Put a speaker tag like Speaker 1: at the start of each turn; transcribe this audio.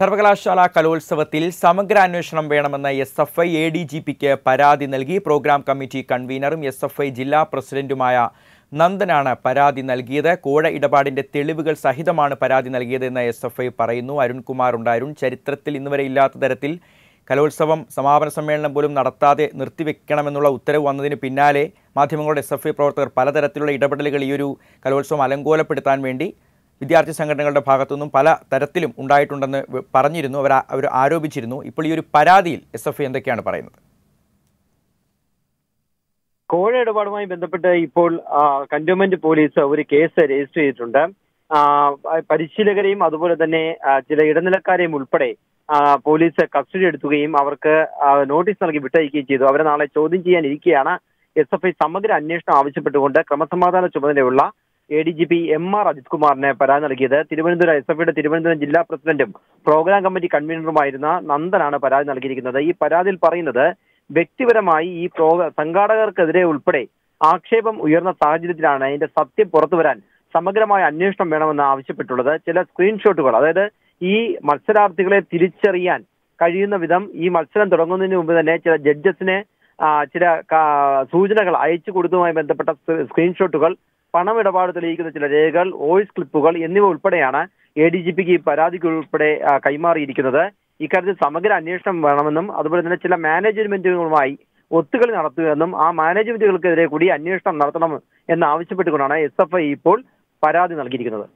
Speaker 1: സർവകലാശാല കലോത്സവത്തിൽ സമഗ്ര അന്വേഷണം വേണമെന്ന S F I A D G പിക്ക് പരാതി നൽകി. പ്രോഗ്രാം കമ്മിറ്റി കൺവീനറും എസ് എഫ് ഐ ജില്ലാ പ്രസിഡന്റുമായ നന്ദനാണ് പരാതി നൽകിയത്. കോഴ ഇടപാടിന്റെ തെളിവുകൾ സഹിതമാണ് പരാതി നൽകിയതെന്ന് എസ് എഫ് ഐ പറയുന്നു. അരുൺകുമാർ ഉണ്ട് അരുൺ ചരിത്രത്തിൽ ഇന്നുവരെ ഇല്ലാത്ത തരത്തിൽ കലോത്സവം സമാപന സമ്മേളനം പോലും നടത്താതെ നിർത്തിവെക്കണമെന്നുള്ള ഉത്തരവ് വന്നതിന് പിന്നാലെ മാധ്യമങ്ങളുടെ എസ് എഫ് ഐ പ്രവർത്തകർ പലതരത്തിലുള്ള ഇടപെടലുകൾ ഈ ഒരു കലോത്സവം അലങ്കോലപ്പെടുത്താൻ വേണ്ടി വിദ്യാർത്ഥി സംഘടനകളുടെ ഭാഗത്തുനിന്നും പല തരത്തിലും ഉണ്ടായിട്ടുണ്ടെന്ന് പറഞ്ഞിരുന്നു. അവർ അവർ ആരോപിച്ചിരുന്നു. ഇപ്പോൾ ഈ ഒരു പരാതിയിൽ എസ് എഫ് എന്തൊക്കെയാണ് പറയുന്നത്?
Speaker 2: കോഴ ഇടപാടുമായി ബന്ധപ്പെട്ട് ഇപ്പോൾ കന്റോൺമെന്റ് പോലീസ് ഒരു കേസ് രജിസ്റ്റർ ചെയ്തിട്ടുണ്ട്. പരിശീലകരെയും അതുപോലെ തന്നെ ചില ഇടനിലക്കാരെയും ഉൾപ്പെടെ പോലീസ് കസ്റ്റഡി എടുക്കുകയും അവർക്ക് നോട്ടീസ് നൽകി വിട്ടയക്കുകയും ചെയ്തു. അവരെ നാളെ ചോദ്യം ചെയ്യാനിരിക്കുകയാണ് എസ് എഫ് ഐ സമഗ്ര അന്വേഷണം ആവശ്യപ്പെട്ടുകൊണ്ട് ക്രമസമാധാന ചുമതലയുള്ള A D G P M R Ajith കുമാറിന് പരാതി നൽകിയത്. തിരുവനന്തപുരം എസ് എഫ് തിരുവനന്തപുരം ജില്ലാ പ്രസിഡന്റും പ്രോഗ്രാം കമ്മിറ്റി കൺവീനറുമായിരുന്ന നന്ദനാണ് പരാതി നൽകിയിരിക്കുന്നത്. ഈ പരാതിയിൽ പറയുന്നത് വ്യക്തിപരമായി ഈ സംഘാടകർക്കെതിരെ ഉൾപ്പെടെ ആക്ഷേപം ഉയർന്ന സാഹചര്യത്തിലാണ് അതിന്റെ സത്യം പുറത്തു വരാൻ സമഗ്രമായ അന്വേഷണം വേണമെന്ന് ആവശ്യപ്പെട്ടുള്ളത്. ചില സ്ക്രീൻഷോട്ടുകൾ അതായത് ഈ മത്സരാർത്ഥികളെ തിരിച്ചറിയാൻ കഴിയുന്ന വിധം ഈ മത്സരം തുടങ്ങുന്നതിന് മുമ്പ് തന്നെ ചില ജഡ്ജസിനെ ചില സൂചനകൾ അയച്ചു കൊടുത്തതുമായി ബന്ധപ്പെട്ട സ്ക്രീൻഷോട്ടുകൾ പണമിടപാട് തെളിയിക്കുന്ന ചില രേഖകൾ വോയിസ് ക്ലിപ്പുകൾ എന്നിവ ഉൾപ്പെടെയാണ് എ ഡി ജി പിക്ക് ഈ പരാതിക്ക് ഉൾപ്പെടെ കൈമാറിയിരിക്കുന്നത്. ഇക്കാര്യത്തിൽ സമഗ്ര അന്വേഷണം വേണമെന്നും അതുപോലെ തന്നെ ചില മാനേജ്മെന്റുകളുമായി ഒത്തുകളി നടത്തുകയെന്നും ആ മാനേജ്മെന്റുകൾക്കെതിരെ കൂടി അന്വേഷണം നടത്തണം എന്ന് ആവശ്യപ്പെട്ടുകൊണ്ടാണ് എസ് എഫ് ഐ ഇപ്പോൾ പരാതി നൽകിയിരിക്കുന്നത്.